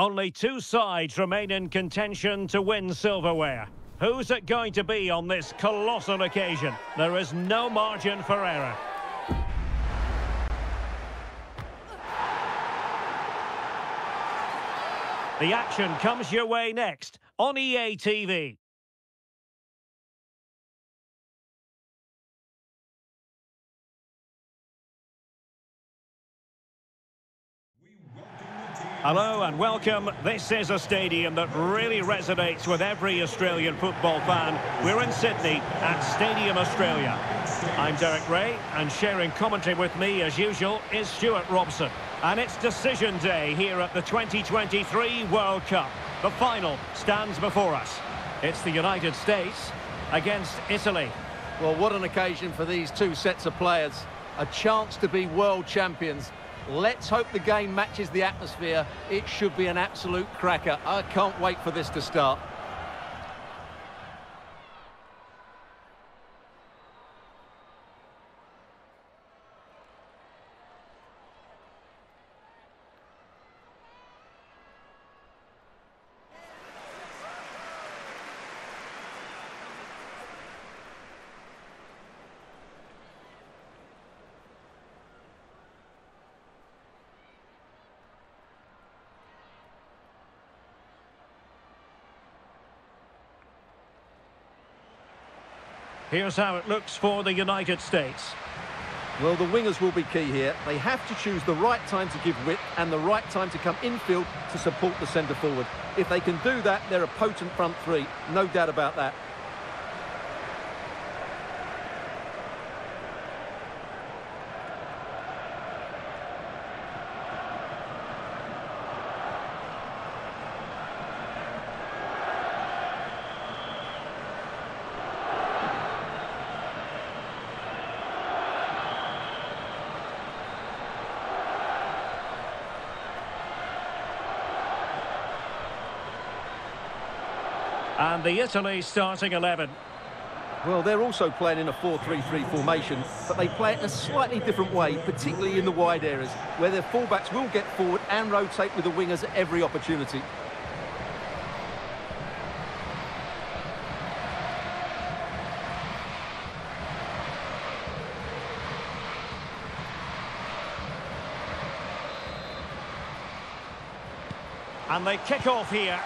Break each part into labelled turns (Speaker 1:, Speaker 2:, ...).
Speaker 1: Only two sides remain in contention to win silverware. Who's it going to be on this colossal occasion? There is no margin for error. The action comes your way next on EA TV. Hello and welcome. This is a stadium that really resonates with every Australian football fan. We're in Sydney at Stadium Australia. I'm Derek Ray and sharing commentary with me as usual is Stuart Robson. And it's decision day here at the 2023 World Cup. The final stands before us. It's the United States against Italy.
Speaker 2: Well, what an occasion for these two sets of players. A chance to be world champions Let's hope the game matches the atmosphere. It should be an absolute cracker. I can't wait for this to start.
Speaker 1: Here's how it looks for the United States.
Speaker 2: Well, the wingers will be key here. They have to choose the right time to give width and the right time to come infield to support the centre forward. If they can do that, they're a potent front three. No doubt about that.
Speaker 1: And the Italy starting 11.
Speaker 2: Well, they're also playing in a 4-3-3 formation, but they play it in a slightly different way, particularly in the wide areas, where their fullbacks will get forward and rotate with the wingers at every opportunity.
Speaker 1: And they kick off here.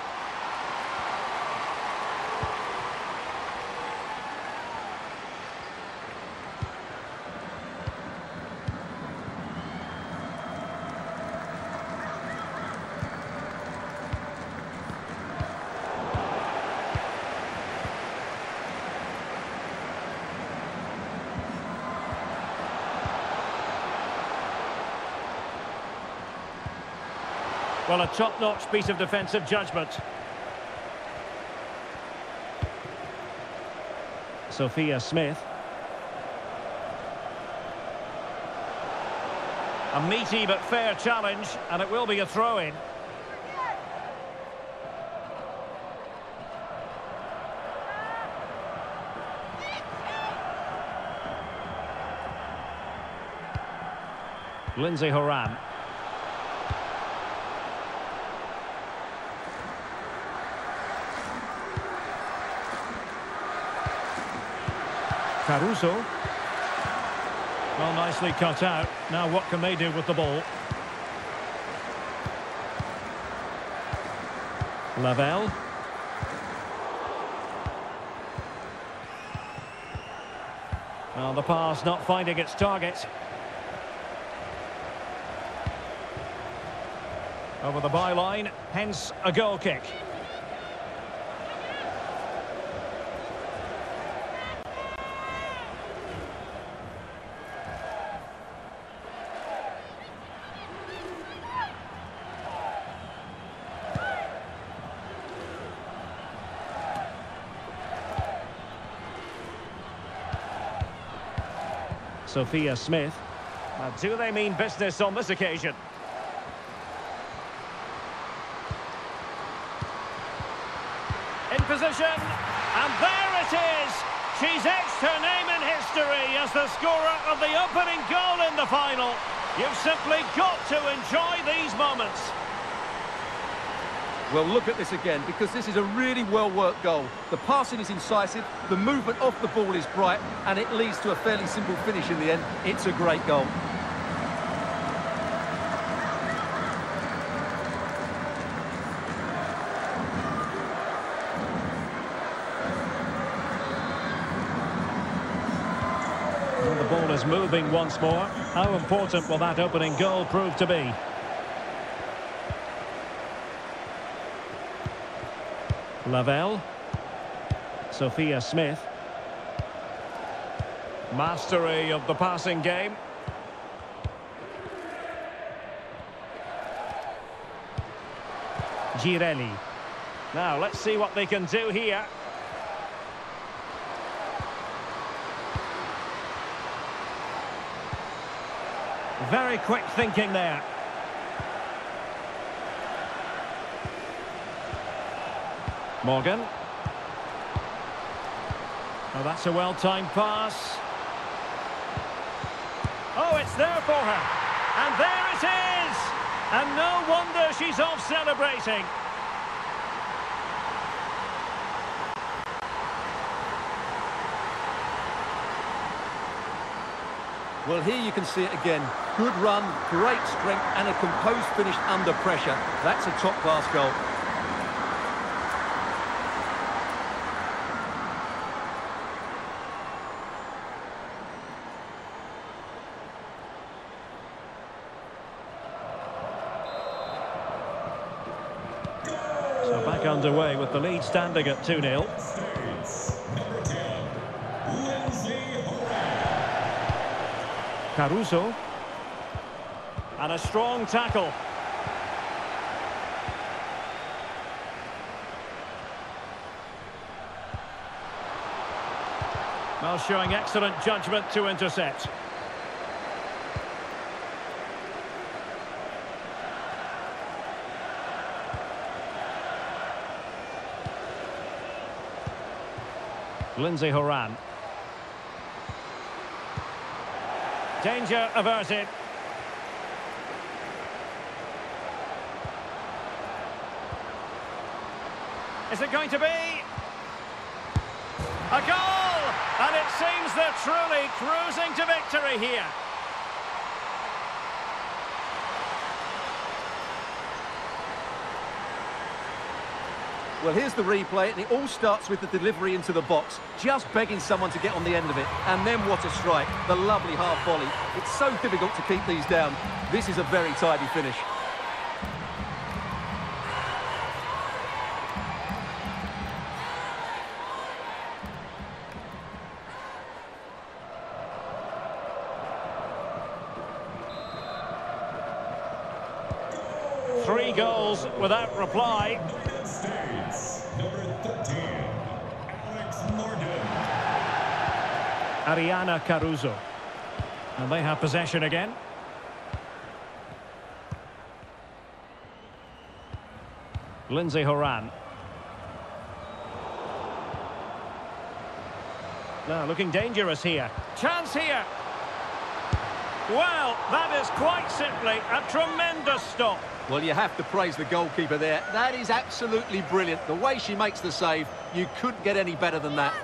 Speaker 1: Well, a top-notch piece of defensive judgment. Sophia Smith. A meaty but fair challenge, and it will be a throw-in. Lindsey Horan. Caruso. Well, nicely cut out. Now what can they do with the ball? Lavelle. Well, the pass not finding its target. Over the byline, hence a goal kick. Sophia Smith. Do they mean business on this occasion? In position, and there it is! She's etched her name in history as the scorer of the opening goal in the final. You've simply got to enjoy these moments.
Speaker 2: Well, look at this again, because this is a really well-worked goal. The passing is incisive, the movement off the ball is bright, and it leads to a fairly simple finish in the end. It's a great goal.
Speaker 1: The ball is moving once more. How important will that opening goal prove to be? Lavelle. Sophia Smith. Mastery of the passing game. Girelli. Now, let's see what they can do here. Very quick thinking there. Morgan. Oh, that's a well-timed pass. Oh, it's there for her. And there it is! And no wonder she's off celebrating.
Speaker 2: Well, here you can see it again. Good run, great strength, and a composed finish under pressure. That's a top-class goal.
Speaker 1: So back underway with the lead standing at 2-0. Caruso. And a strong tackle. Well, showing excellent judgment to intercept. Lindsey Horan. Danger averted. Is it going to be? A goal! And it seems they're truly cruising to victory here.
Speaker 2: Well, here's the replay, and it all starts with the delivery into the box, just begging someone to get on the end of it. And then what a strike, the lovely half volley. It's so difficult to keep these down. This is a very tidy finish.
Speaker 1: Caruso. And they have possession again. Lindsey Horan. Now looking dangerous here. Chance here. Well, that is quite simply a tremendous stop.
Speaker 2: Well, you have to praise the goalkeeper there. That is absolutely brilliant. The way she makes the save, you couldn't get any better than that.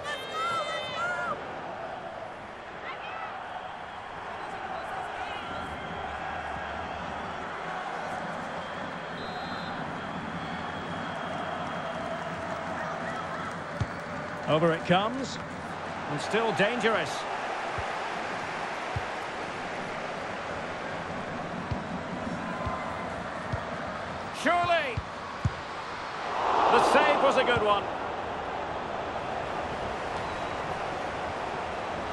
Speaker 1: Over it comes. And still dangerous. Surely. The save was a good one.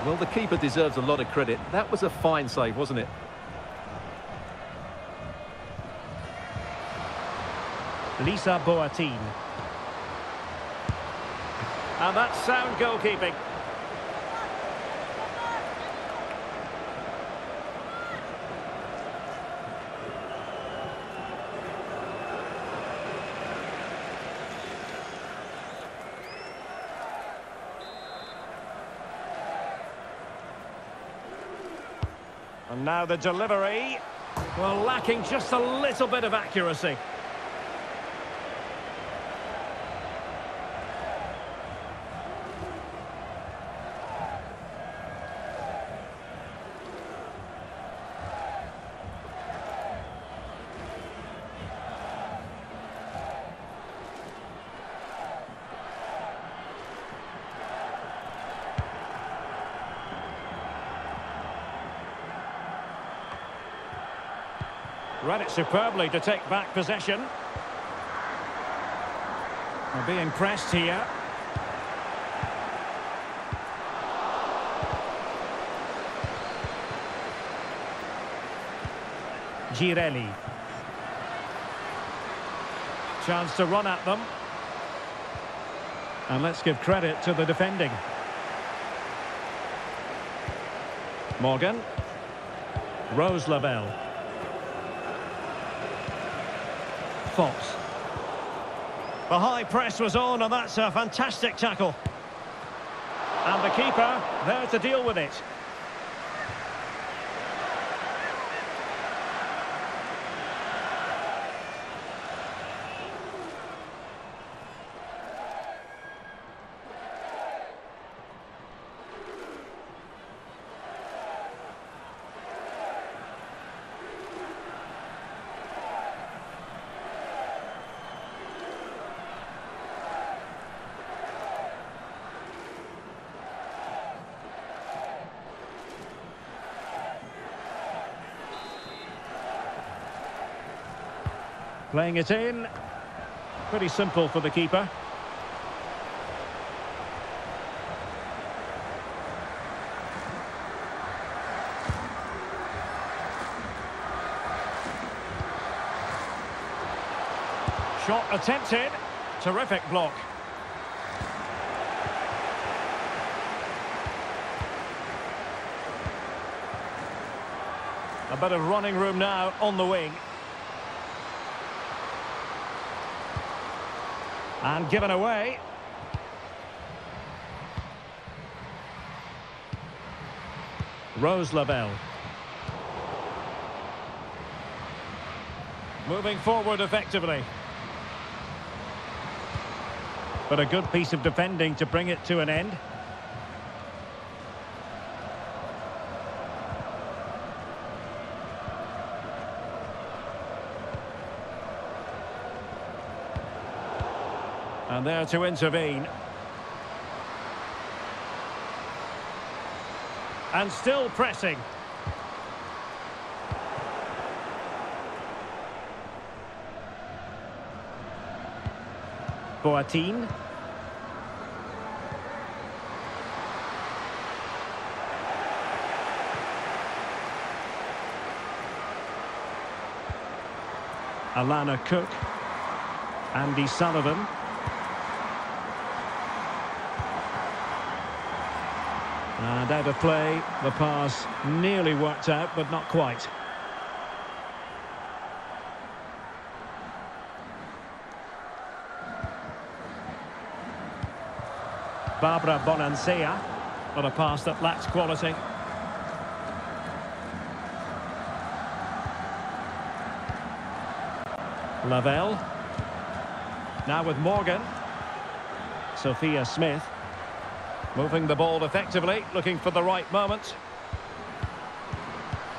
Speaker 2: Well, the keeper deserves a lot of credit. That was a fine save, wasn't it?
Speaker 1: Lisa Boattin. And that's sound goalkeeping. And now the delivery. Well, lacking just a little bit of accuracy. Read it superbly to take back possession. We're being pressed here. Girelli. Chance to run at them. And let's give credit to the defending. Morgan. Rose Lavelle. The high press was on and that's a fantastic tackle. And the keeper there to deal with it. Playing it in. Pretty simple for the keeper. Shot attempted. Terrific block. A bit of running room now on the wing. And given away. Rose Lavelle. Moving forward effectively. But a good piece of defending to bring it to an end. There to intervene. And still pressing. Boattin. Alana Cook. Andi Sullivan. And out of play, the pass nearly worked out, but not quite. Barbara Bonansea, but a pass that lacks quality. Lavelle. Now with Morgan. Sophia Smith. Moving the ball effectively, looking for the right moment.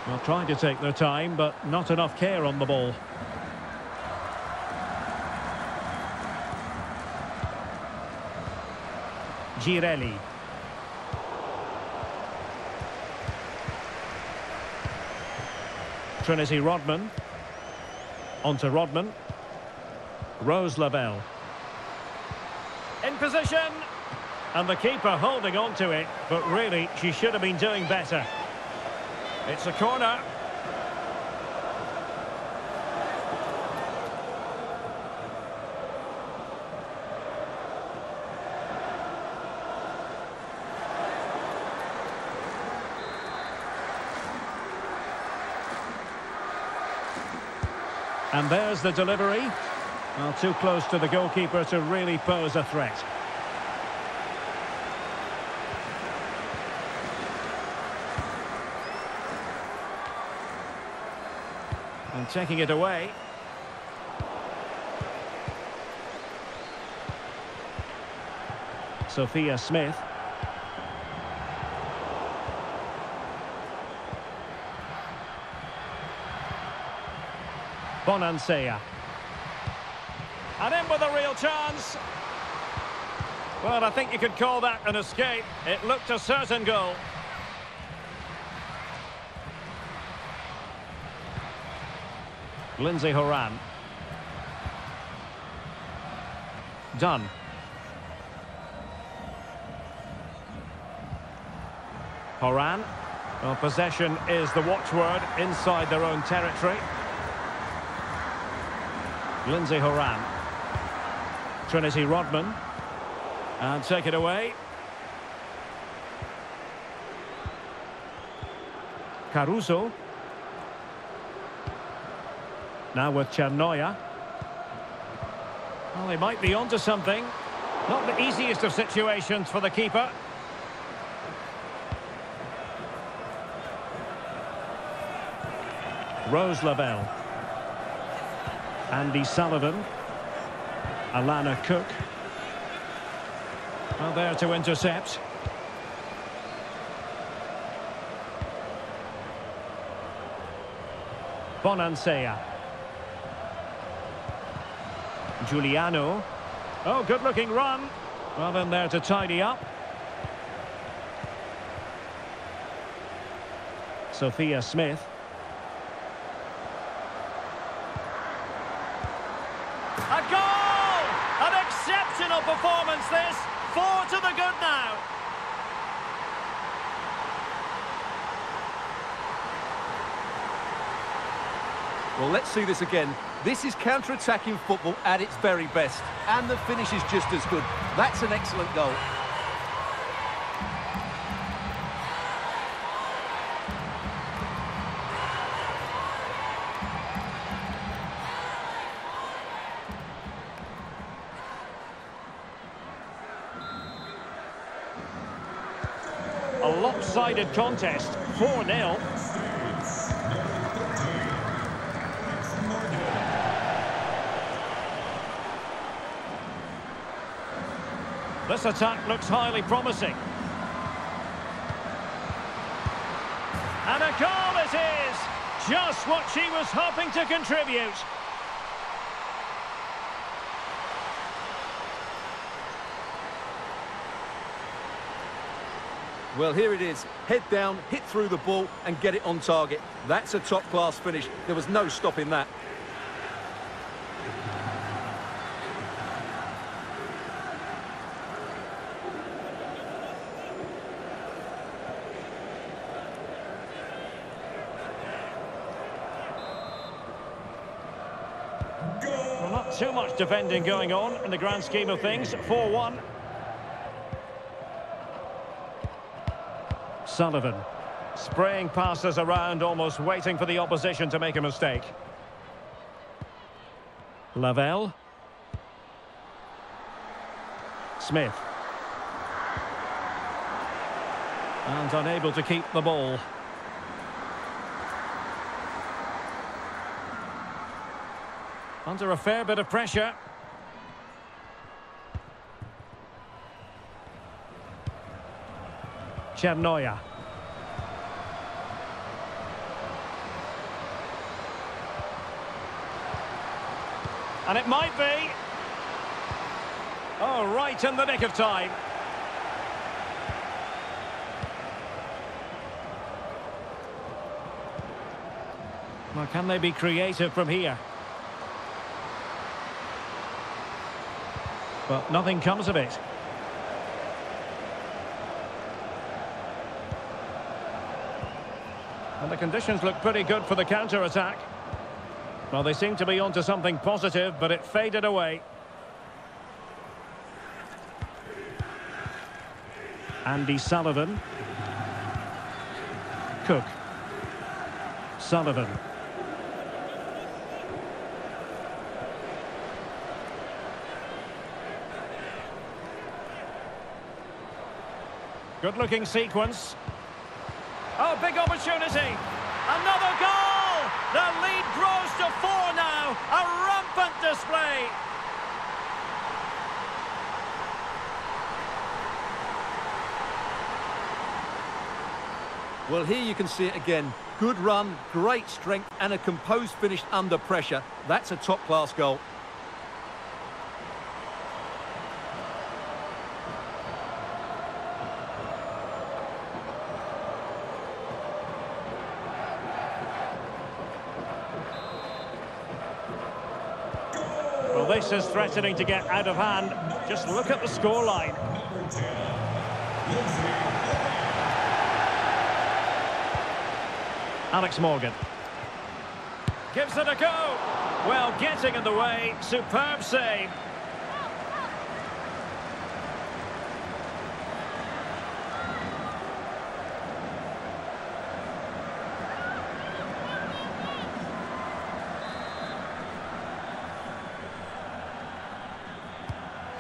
Speaker 1: Well, trying to take their time, but not enough care on the ball. Girelli. Trinity Rodman. Onto Rodman. Rose Lavelle. In position. And the keeper holding on to it, but really, she should have been doing better. It's a corner. And there's the delivery. Well, too close to the goalkeeper to really pose a threat. Taking it away. Sophia Smith. Bonansea. And in with a real chance. Well, I think you could call that an escape. It looked a certain goal. Lindsey Horan. Done. Horan. Well, possession is the watchword inside their own territory. Lindsey Horan. Trinity Rodman. And take it away. Caruso. Now with Cernoia. Well, they might be onto something. Not the easiest of situations for the keeper. Rose Lavelle. Andi Sullivan. Alana Cook. Well, there to intercept. Bonansea. Giugliano. Oh, good-looking run. Well, then there to tidy up. Sophia Smith. A goal! An exceptional performance, this. Four to the good now.
Speaker 2: Well, let's see this again. This is counter-attacking football at its very best. And the finish is just as good. That's an excellent goal.
Speaker 1: A lopsided contest, 4-0. This attack looks highly promising. And a goal it is! Just what she was hoping to contribute.
Speaker 2: Well, here it is. Head down, hit through the ball and get it on target. That's a top-class finish. There was no stopping that.
Speaker 1: Well, not too much defending going on in the grand scheme of things. 4-1. Sullivan. Spraying passes around, almost waiting for the opposition to make a mistake. Lavelle. Smith. And unable to keep the ball. Under a fair bit of pressure. Cernoia. And it might be. Oh, right in the nick of time. Well, can they be creative from here? But nothing comes of it. And the conditions look pretty good for the counter-attack. Well, they seem to be onto something positive, but it faded away. Andi Sullivan. Cook. Sullivan. Good-looking sequence. Oh, big opportunity. Another goal! The lead grows to four now. A rampant display.
Speaker 2: Well, here you can see it again. Good run, great strength and a composed finish under pressure. That's a top-class goal.
Speaker 1: This is threatening to get out of hand. Just look at the scoreline. Alex Morgan. Gives it a go. Well, getting in the way. Superb save.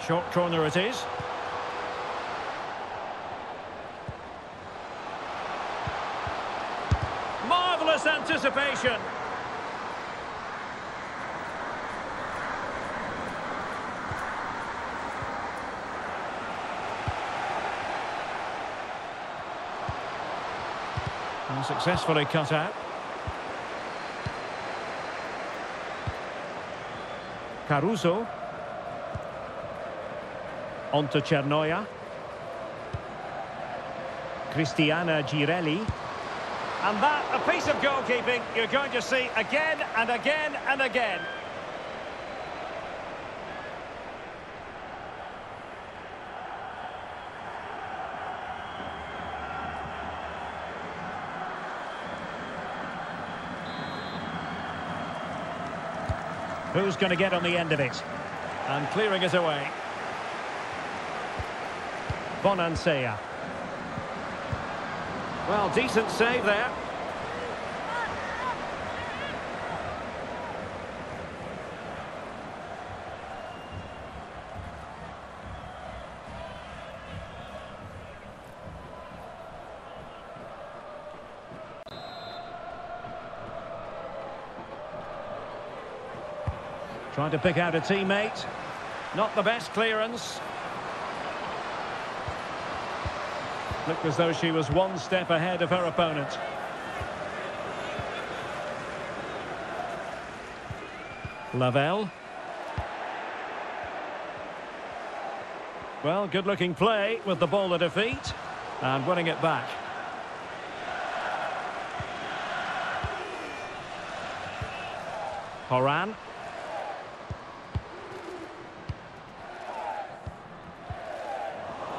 Speaker 1: Short corner it is. Marvellous anticipation. And successfully cut out. Caruso. On to Cernoia. Cristiana Girelli. And that, a piece of goalkeeping you're going to see again and again and again. Who's going to get on the end of it? And clearing it away. Bonansea. Well, decent save there. Trying to pick out a teammate. Not the best clearance. Looked as though she was one step ahead of her opponent. Lavelle. Well, good-looking play with the ball at her feet and winning it back. Horan.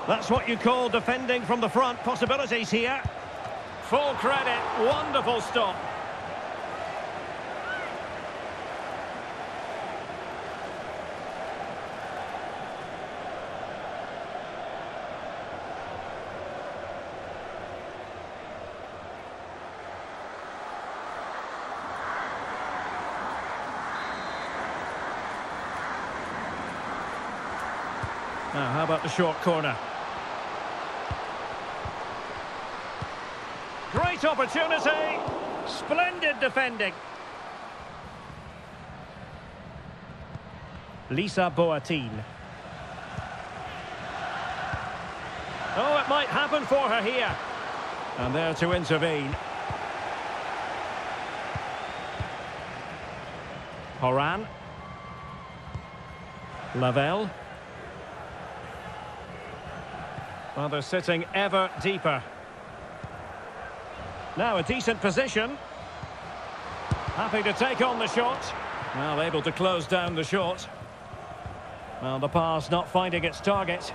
Speaker 1: That's what you call defending from the front. Possibilities here. Full credit. Wonderful stop. Now, how about the short corner? Great opportunity. Splendid defending. Lisa Boattin. Oh, it might happen for her here. And there to intervene. Horan. Lavelle. Well, they're sitting ever deeper. Now a decent position. Happy to take on the shot. Well, able to close down the shot. Well, the pass not finding its target.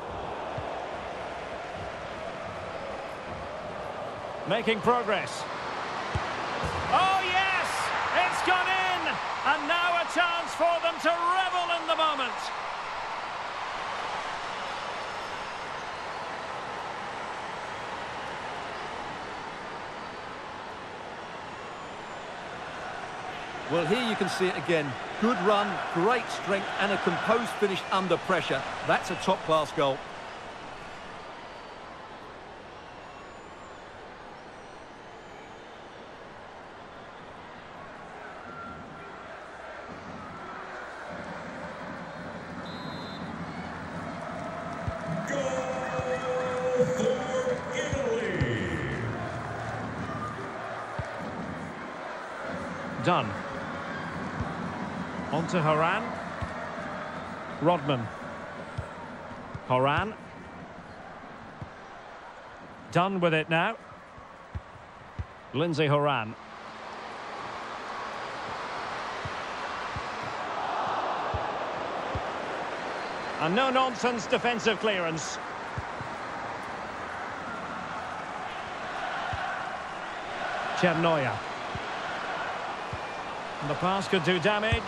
Speaker 1: Making progress. Oh, yes! It's gone in! And now a chance for them to revel in the moment.
Speaker 2: Well, here you can see it again. Good run, great strength, and a composed finish under pressure. That's a top-class goal.
Speaker 1: Done. On to Horan. Rodman. Horan. Done with it now. Lindsey Horan. And no-nonsense defensive clearance. Cernoia. And the pass could do damage.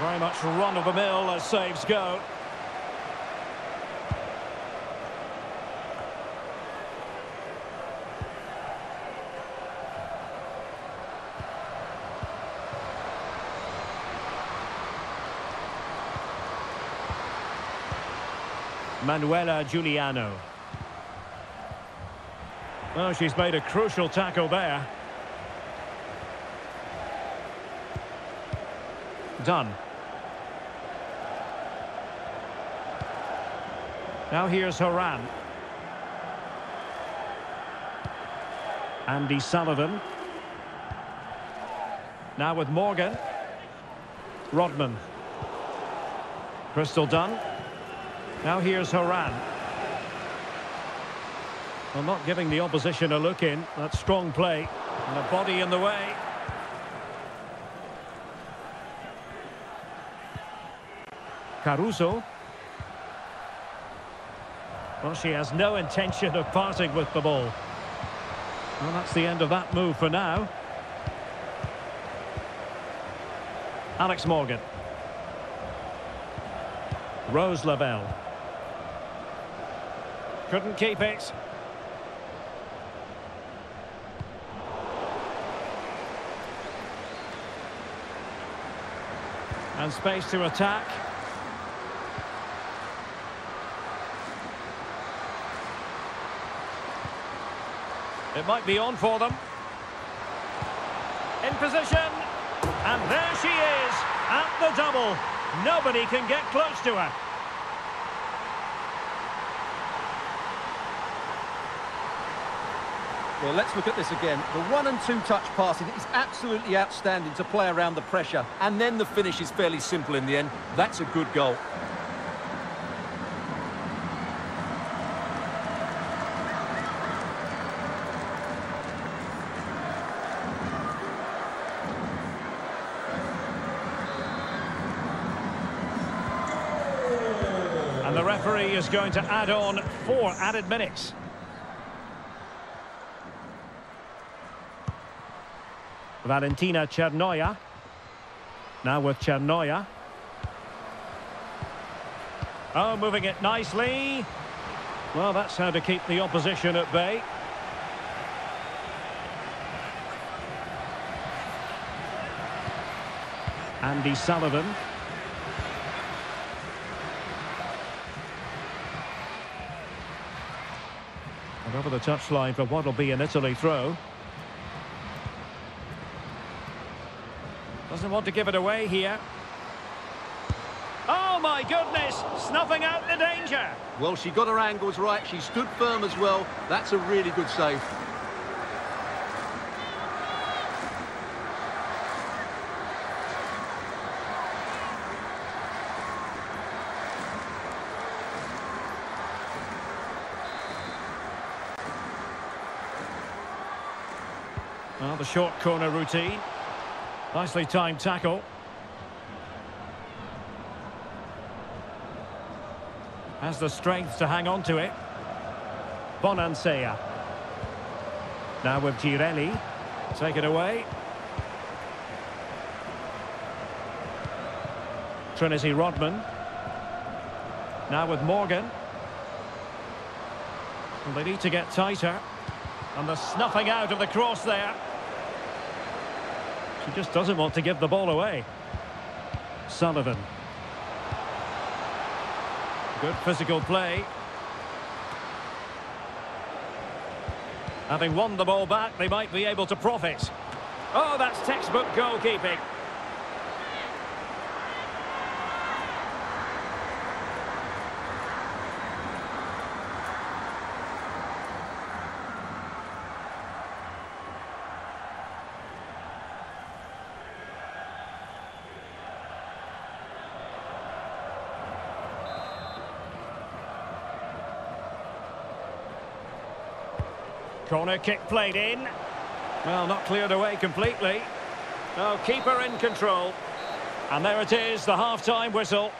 Speaker 1: Very much run-of-the-mill as saves go. Manuela Giugliano. Oh, she's made a crucial tackle there. Done. Now here's Horan. Andi Sullivan. Now with Morgan. Rodman. Crystal Dunn. Now here's Horan. Well, not giving the opposition a look in. That's strong play. And a body in the way. Caruso. Well, she has no intention of parting with the ball. Well, that's the end of that move for now. Alex Morgan. Rose Lavelle. Couldn't keep it. And space to attack. It might be on for them. In position. And there she is, at the double. Nobody can get close to her.
Speaker 2: Well, let's look at this again. The one and two touch passing is absolutely outstanding to play around the pressure. And then the finish is fairly simple in the end. That's a good goal.
Speaker 1: And the referee is going to add on four added minutes. Valentina Cernoia. Now with Cernoia. Oh, moving it nicely. Well, that's how to keep the opposition at bay. Andi Sullivan. Over the touchline for what will be an Italy throw. Doesn't want to give it away here. Oh my goodness! Snuffing out the danger!
Speaker 2: Well, she got her angles right. She stood firm as well. That's a really good save.
Speaker 1: Well, the short corner routine. Nicely timed tackle. Has the strength to hang on to it. Bonansea. Now with Girelli. Take it away. Trinity Rodman. Now with Morgan. And they need to get tighter. And the snuffing out of the cross there. She just doesn't want to give the ball away. Sullivan. Good physical play. Having won the ball back, they might be able to profit. Oh, that's textbook goalkeeping. Corner kick played in. Well, not cleared away completely. Oh, keeper in control. And there it is, the half-time whistle.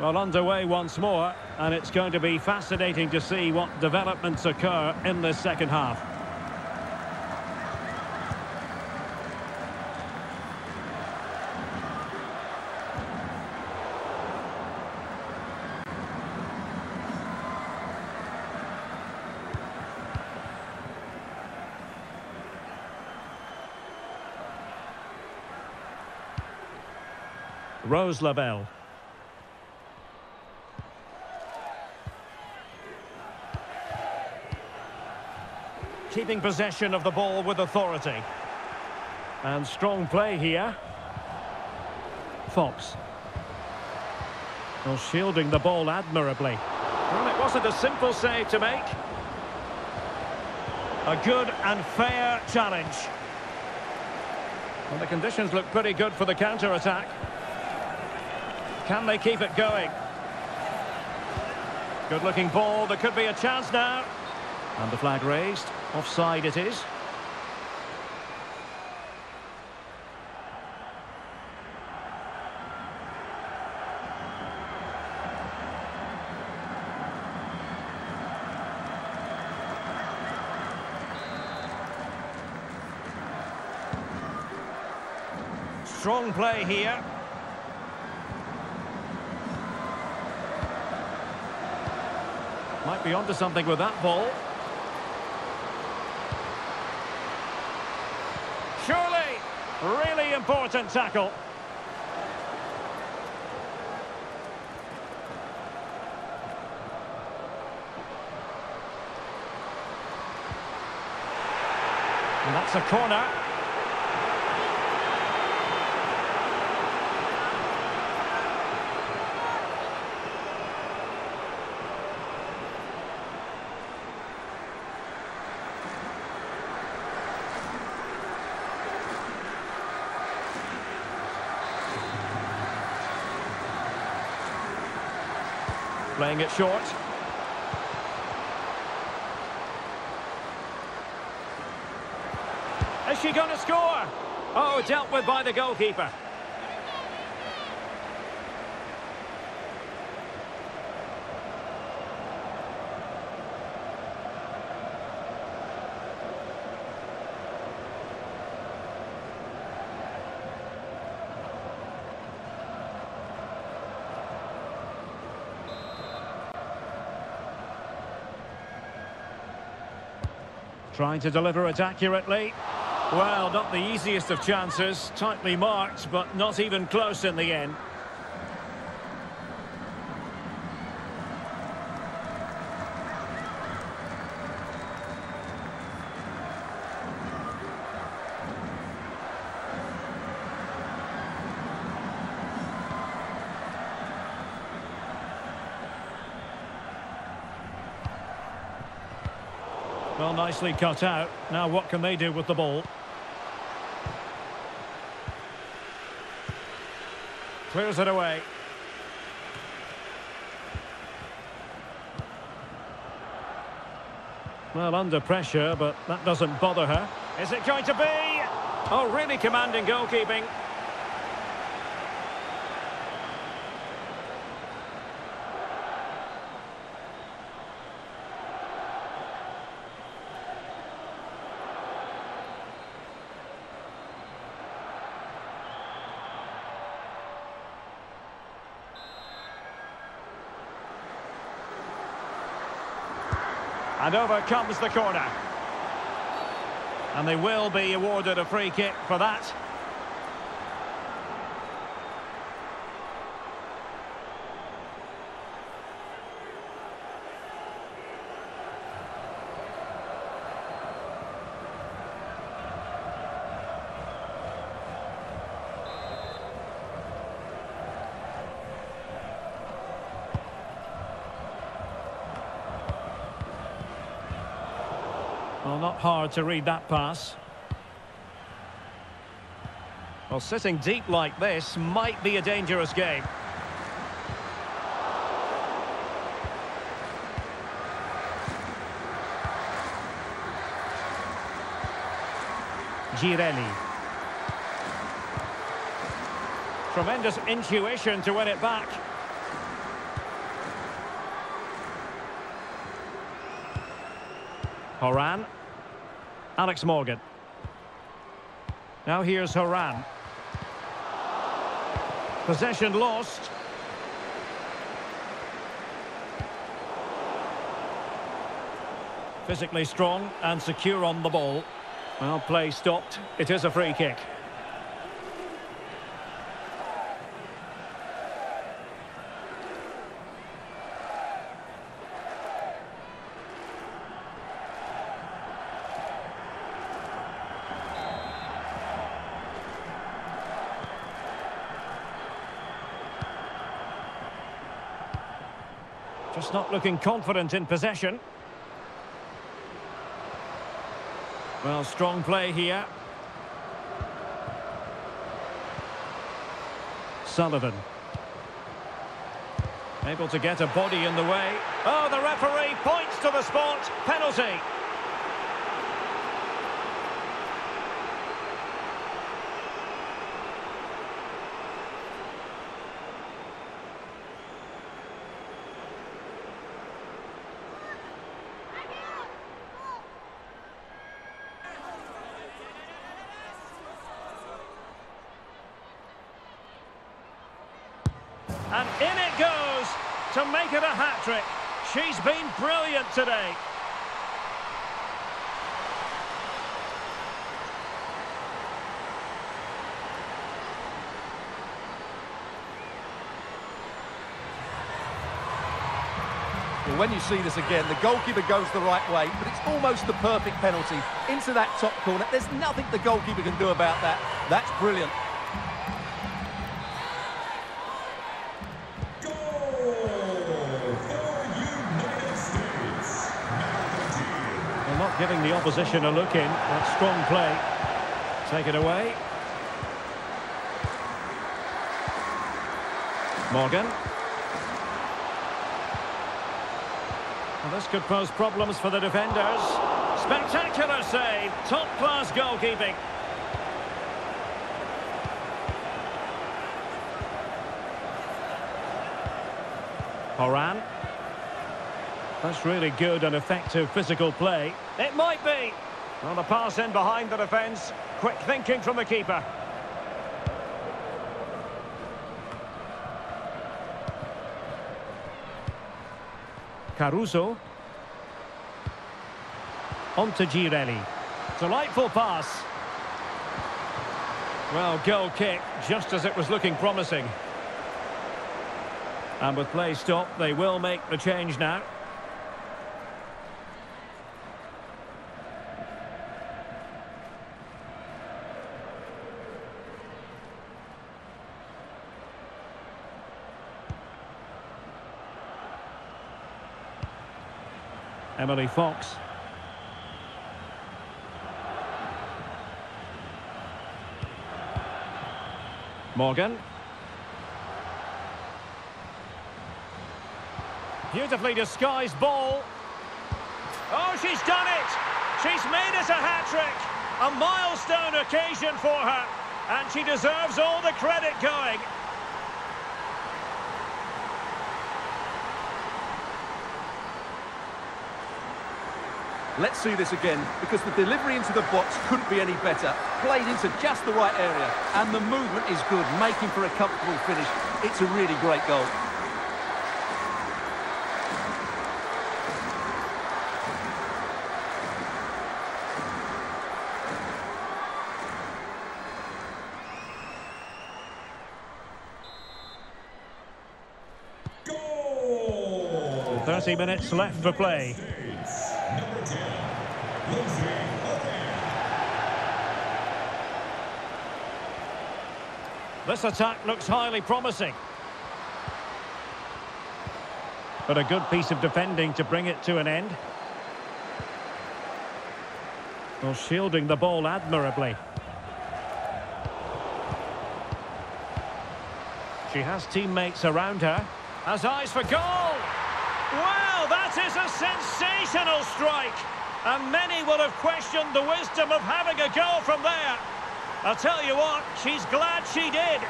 Speaker 1: Well, underway once more, and it's going to be fascinating to see what developments occur in this second half. Rose Lavelle. Keeping possession of the ball with authority. And strong play here. Fox. Well, shielding the ball admirably. Well, it wasn't a simple save to make. A good and fair challenge. Well, the conditions look pretty good for the counter-attack. Can they keep it going? Good looking ball, there could be a chance now. And the flag raised, offside it is. Strong play here. Might be onto something with that ball. Surely, really important tackle. And that's a corner. Playing it short. Is she going to score? Oh, dealt with by the goalkeeper. Trying to deliver it accurately. Well, not the easiest of chances. Tightly marked, but not even close in the end. Nicely cut out. Now what can they do with the ball? Clears it away. Well, under pressure, but that doesn't bother her. Is it going to be? Oh, really commanding goalkeeping. And over comes the corner. And they will be awarded a free kick for that. hard to read that pass. Well, sitting deep like this might be a dangerous game. Girelli. Tremendous intuition to win it back. Horan. Alex Morgan. Now here's Horan. Possession lost. Physically strong and secure on the ball. Well, play stopped. It is a free kick. Not looking confident in possession. Well, strong play here. Sullivan. Able to get a body in the way. Oh, the referee points to the spot. Penalty. And in it goes to make it a hat-trick. She's been brilliant today.
Speaker 2: Well, when you see this again, the goalkeeper goes the right way, but it's almost the perfect penalty. Into that top corner. There's nothing the goalkeeper can do about that. That's brilliant.
Speaker 1: Giving the opposition a look in. That's strong play. Take it away. Morgan. Well, this could pose problems for the defenders. Spectacular save. Top-class goalkeeping. Horan. That's really good and effective physical play. It might be. Well, the pass in behind the defence. Quick thinking from the keeper. Caruso. On to Girelli. Delightful pass. Well, goal kick, just as it was looking promising. And with play stopped, they will make the change now. Emily Fox. Morgan. Beautifully disguised ball. Oh, she's done it! She's made it a hat-trick! A milestone occasion for her. And she deserves all the credit going.
Speaker 2: Let's see this again, because the delivery into the box couldn't be any better. Played into just the right area, and the movement is good, making for a comfortable finish. It's a really great goal.
Speaker 1: Goal! 30 minutes left for play. This attack looks highly promising. But a good piece of defending to bring it to an end. Well, shielding the ball admirably. She has teammates around her. Has eyes for goal! Well, that is a sensational strike! And many will have questioned the wisdom of having a goal from there. I'll tell you what, she's glad she did.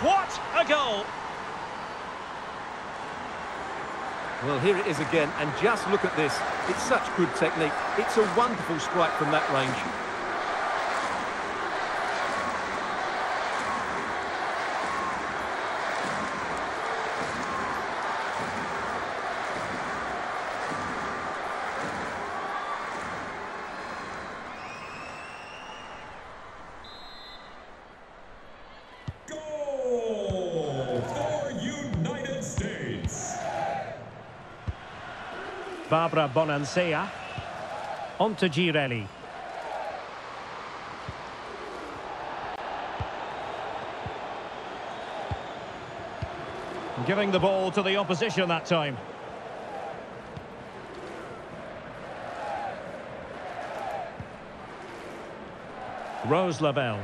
Speaker 1: What a goal!
Speaker 2: Well, here it is again, and just look at this. It's such good technique. It's a wonderful strike from that range.
Speaker 1: Barbara Bonansea. On to Girelli. Giving the ball to the opposition that time. Rose Lavelle.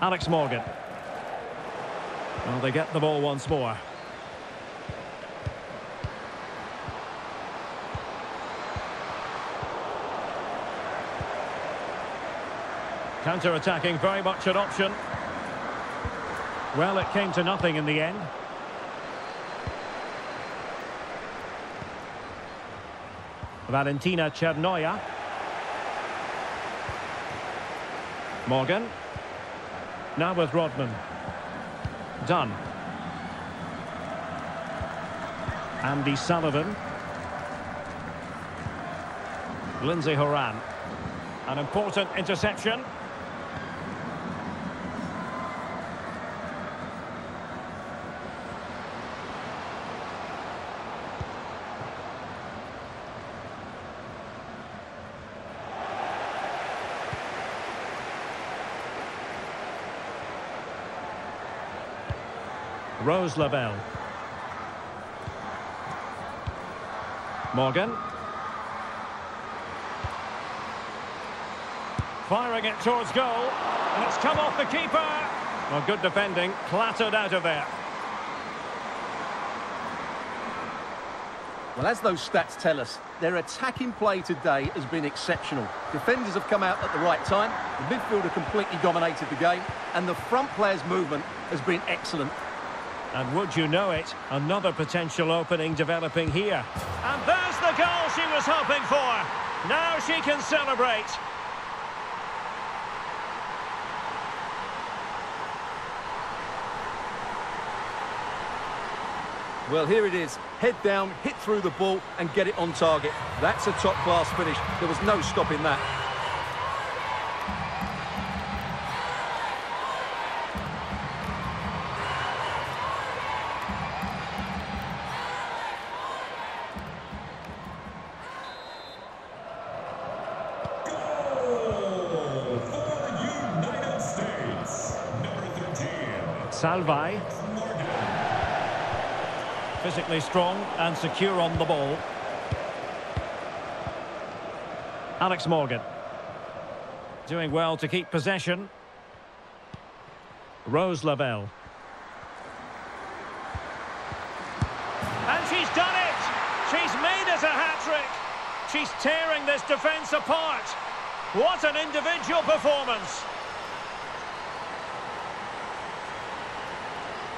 Speaker 1: Alex Morgan. Well, they get the ball once more. Counter-attacking, very much an option. Well, it came to nothing in the end. Valentina Cernoia. Morgan. Now with Rodman. Dunn. Andi Sullivan. Lindsey Horan. An important interception. Rose Lavelle. Morgan. Firing it towards goal. And it's come off the keeper. Well, good defending. Clattered out of there.
Speaker 2: Well, as those stats tell us, their attacking play today has been exceptional. Defenders have come out at the right time, the midfielder completely dominated the game, and the front player's movement has been excellent.
Speaker 1: And would you know it, another potential opening developing here. And there's the goal she was hoping for. Now she can celebrate.
Speaker 2: Well, here it is. Head down, hit through the ball and get it on target. That's a top-class finish. There was no stopping that.
Speaker 1: Physically strong and secure on the ball. Alex Morgan. Doing well to keep possession. Rose Lavelle. And she's done it! She's made it a hat-trick! She's tearing this defence apart! What an individual performance!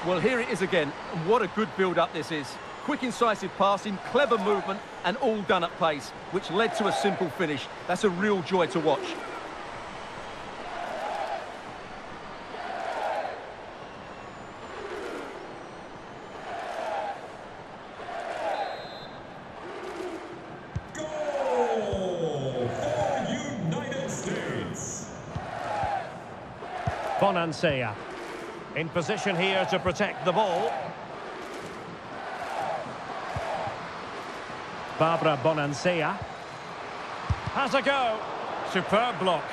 Speaker 2: Well, here it is again. What a good build-up this is. Quick, incisive passing, clever movement, and all done at pace, which led to a simple finish. That's a real joy to watch. Goal for United States!
Speaker 1: Bonansea. In position here to protect the ball. Barbara Bonansea. Has a go. Superb block.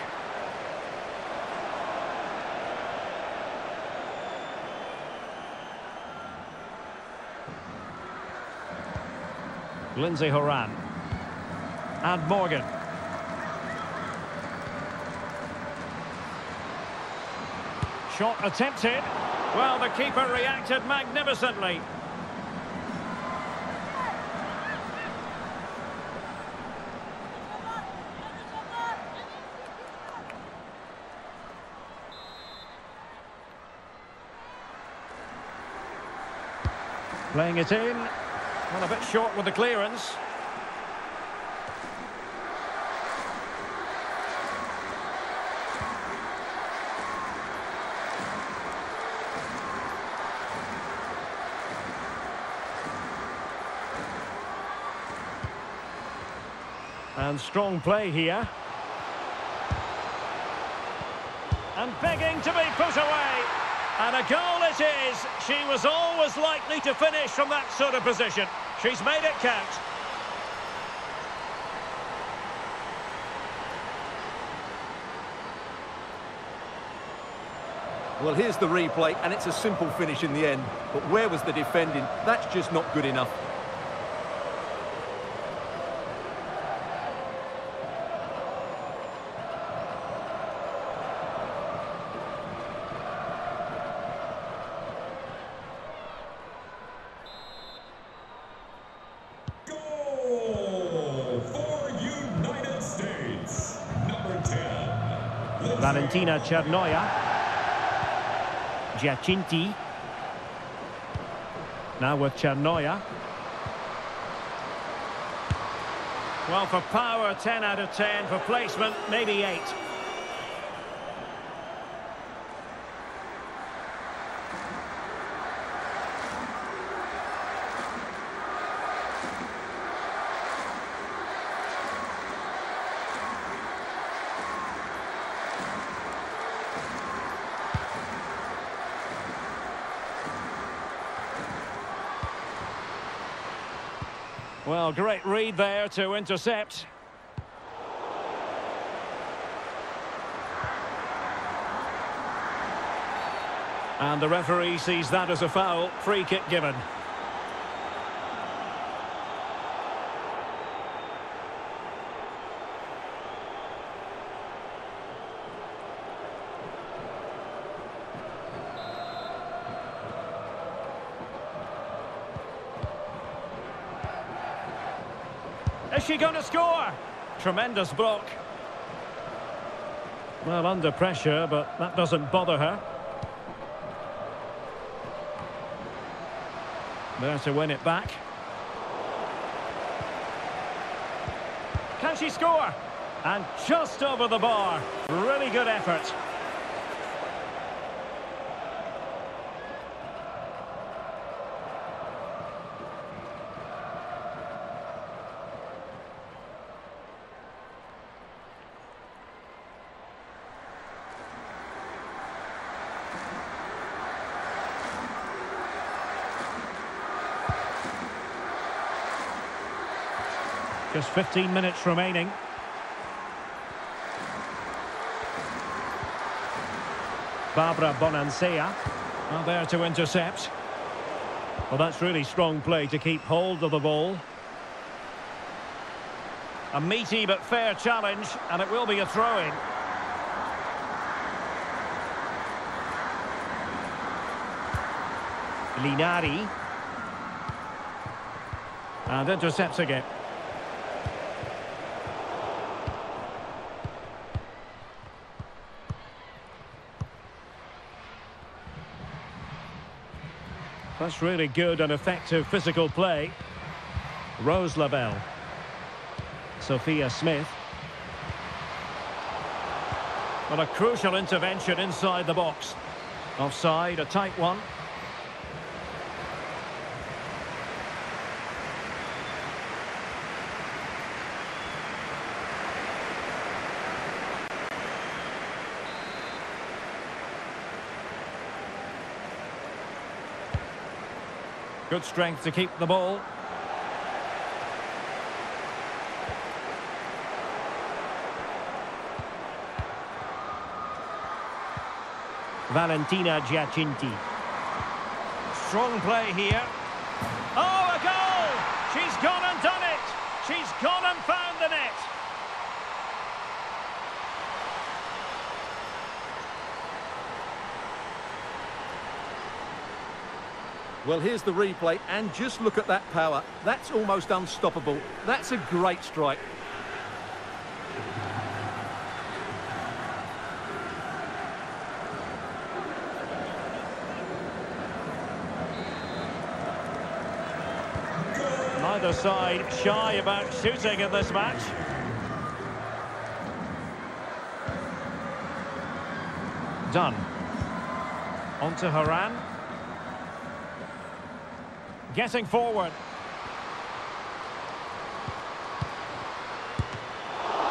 Speaker 1: Lindsey Horan. And Morgan. Shot attempted. Well, the keeper reacted magnificently. Playing it in. Well, a bit short with the clearance. And strong play here. And begging to be put away. And a goal it is. She was always likely to finish from that sort of position. She's made it count.
Speaker 2: Well, here's the replay, and it's a simple finish in the end. But where was the defending? That's just not good enough.
Speaker 1: Valentina Cernoia. Giacinti. Now with Cernoia. Well, for power, 10 out of 10. For placement, maybe 8. Well, great read there to intercept. And the referee sees that as a foul. Free kick given. Going to score? Tremendous block. Well, under pressure, but that doesn't bother her. There to win it back. Can she score? And just over the bar. Really good effort. Just 15 minutes remaining. Barbara Bonansea. Well, there to intercept. Well, that's really strong play to keep hold of the ball. A meaty but fair challenge, and it will be a throw-in. Linari. And intercepts again. That's really good and effective physical play. Rose Lavelle. Sophia Smith. But a crucial intervention inside the box. Offside, a tight one. Good strength to keep the ball. Valentina Giacinti. Strong play here. Oh, a goal! She's gone and done it! She's gone and found the net!
Speaker 2: Well, here's the replay, and just look at that power. That's almost unstoppable. That's a great strike.
Speaker 1: neither side shy about shooting in this match. Dunn. On to Horan. Getting forward.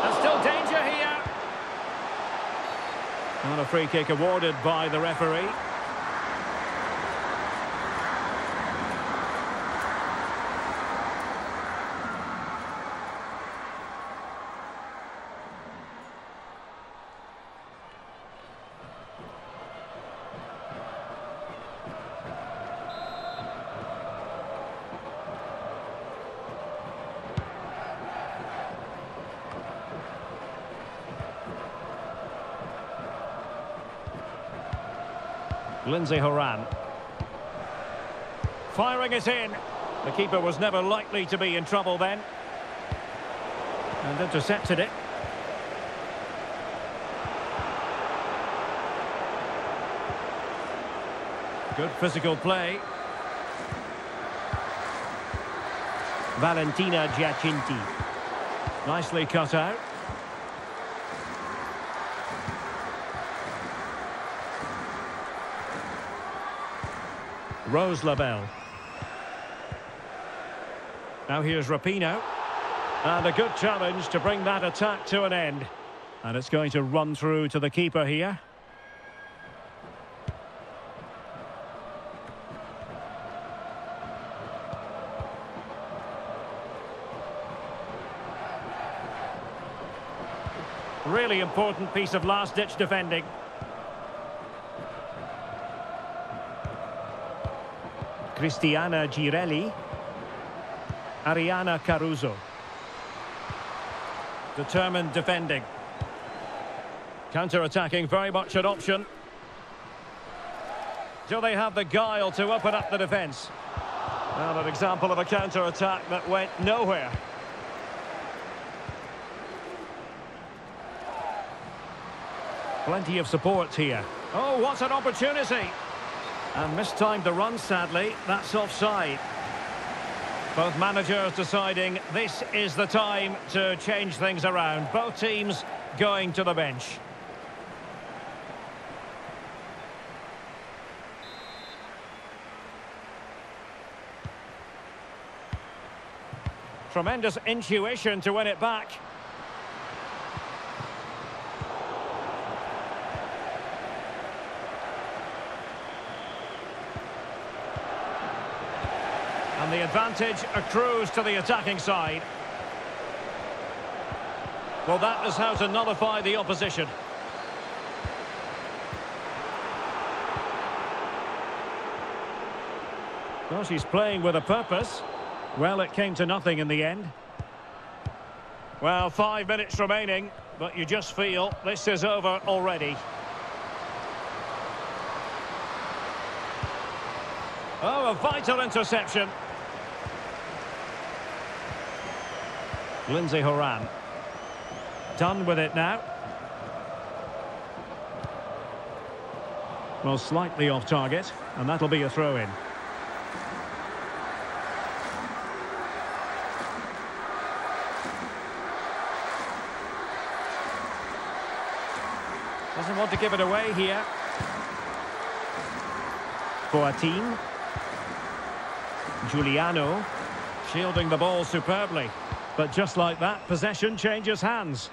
Speaker 1: And still danger here. And a free kick awarded by the referee. Lindsey Horan. Firing it in. The keeper was never likely to be in trouble then. And intercepted it. Good physical play. Valentina Giacinti. Nicely cut out. Rose Lavelle. Now here's Rapinoe. And a good challenge to bring that attack to an end. And it's going to run through to the keeper here. Really important piece of last-ditch defending. Cristiana Girelli. Arianna Caruso. Determined defending. Counter-attacking, very much an option. Do they have the guile to open up the defence? Well, an example of a counter-attack that went nowhere. Plenty of support here. Oh, what an opportunity! And mistimed the run, sadly. That's offside. Both managers deciding this is the time to change things around. Both teams going to the bench. Tremendous intuition to win it back. The advantage accrues to the attacking side. Well, that is how to nullify the opposition. Well, she's playing with a purpose. Well, it came to nothing in the end. Well, five minutes remaining, but you just feel this is over already. Oh, a vital interception. Lindsey Horan. Done with it now. Well, slightly off target, and that'll be a throw-in. Doesn't want to give it away here. Boattin. Giugliano. Shielding the ball superbly. But just like that, possession changes hands.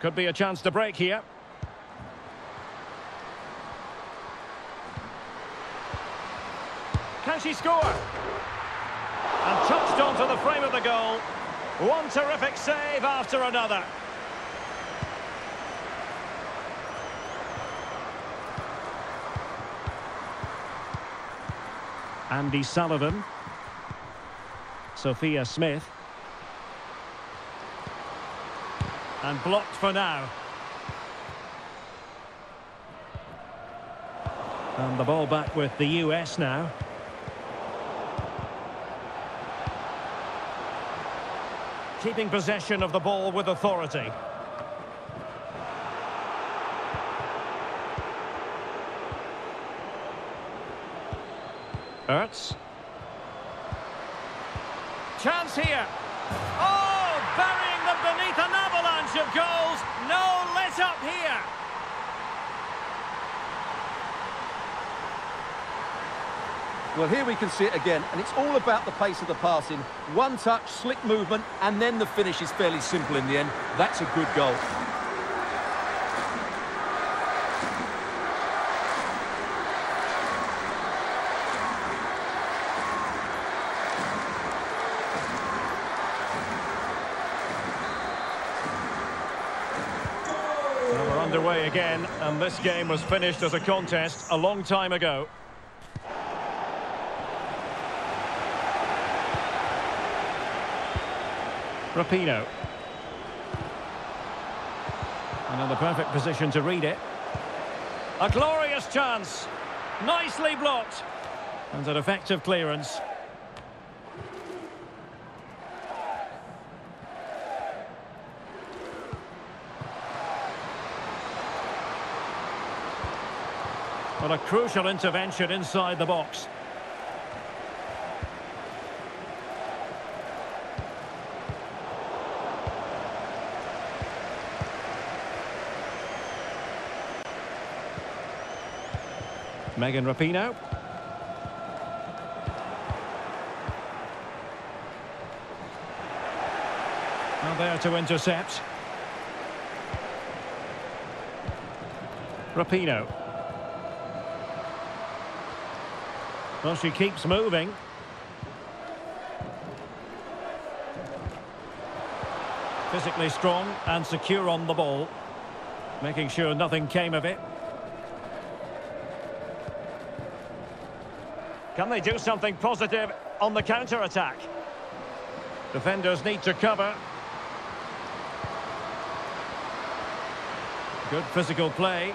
Speaker 1: Could be a chance to break here. Can she score? And touched onto the frame of the goal. One terrific save after another. Andi Sullivan. Sophia Smith. And blocked for now. And the ball back with the US now. Keeping possession of the ball with authority. Ertz. chance here. Oh, burying them beneath an avalanche of goals. No let up here.
Speaker 2: Well, here we can see it again, and it's all about the pace of the passing. One touch, slick movement, and then the finish is fairly simple in the end. That's a good goal.
Speaker 1: We're underway again, and this game was finished as a contest a long time ago. Rapinoe. Another perfect position to read it. A glorious chance. Nicely blocked. And an effective clearance. Well, a crucial intervention inside the box. Megan Rapinoe. Now there to intercept. Rapinoe. Well, she keeps moving. Physically strong and secure on the ball. Making sure nothing came of it. Can they do something positive on the counter-attack? Defenders need to cover. Good physical play.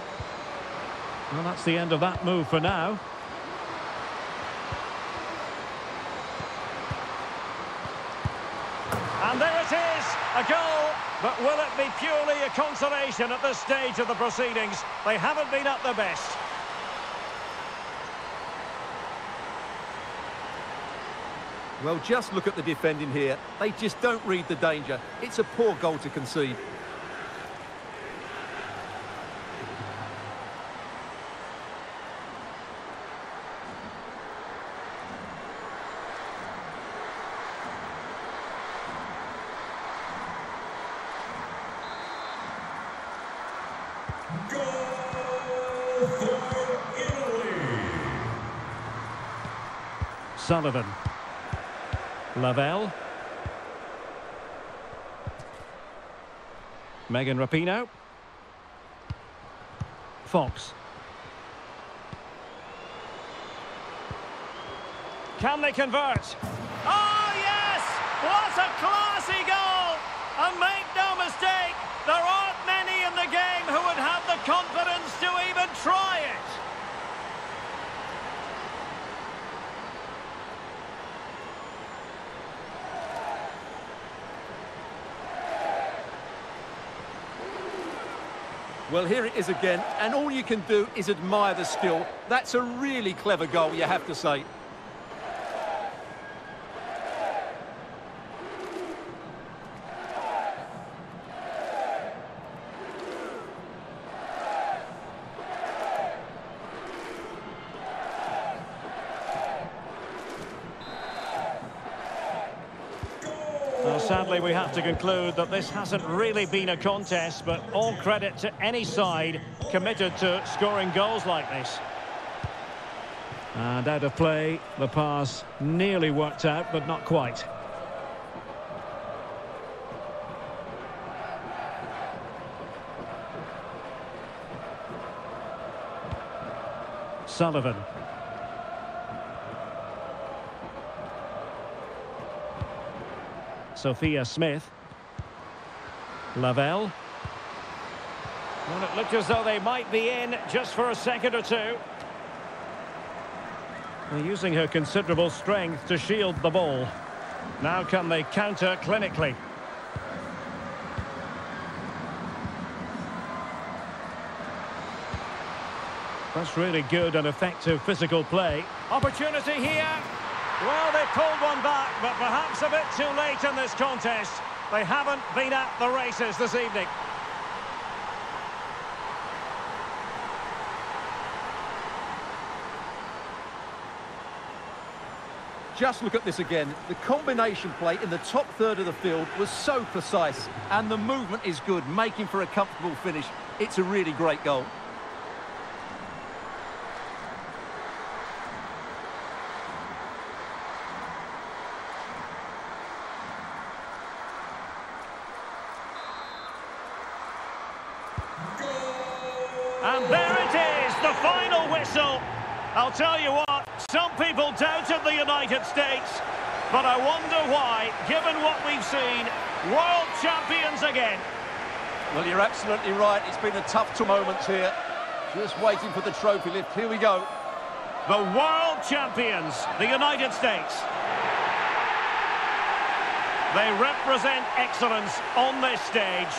Speaker 1: Well, that's the end of that move for now. And there it is, a goal. But will it be purely a consolation at this stage of the proceedings? They haven't been at their best.
Speaker 2: Well, just look at the defending here. They just don't read the danger. It's a poor goal to concede.
Speaker 1: Sullivan. Lavelle. Megan Rapinoe. Fox. Can they convert? Oh, yes! What a classy goal! And make no mistake, there aren't many in the game who would have the confidence to even try it.
Speaker 2: Well, here it is again, and all you can do is admire the skill. That's a really clever goal, you have to say.
Speaker 1: Well, sadly, we have to conclude that this hasn't really been a contest, but all credit to any side committed to scoring goals like this. And out of play, the pass nearly worked out, but not quite. Sullivan. Sophia Smith. Lavelle. Well, it looked as though they might be in just for a second or two. They're using her considerable strength to shield the ball. Now can they counter clinically? That's really good and effective physical play. Opportunity here. Well, they've pulled one back, but perhaps a bit too late in this contest. They haven't been at the races this evening.
Speaker 2: Just look at this again. The combination play in the top third of the field was so precise, and the movement is good, making for a comfortable finish. It's a really great goal.
Speaker 1: Tell you what, some people doubted the United States, but I wonder why, given what we've seen, world champions again.
Speaker 2: Well, you're absolutely right. It's been a tough two moments here. Just waiting for the trophy lift. Here we go.
Speaker 1: The world champions, the United States. They represent excellence on this stage.